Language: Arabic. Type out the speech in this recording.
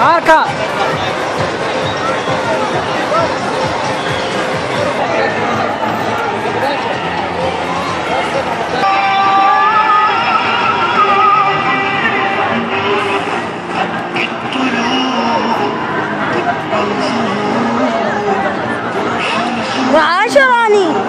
arka وعاشراني.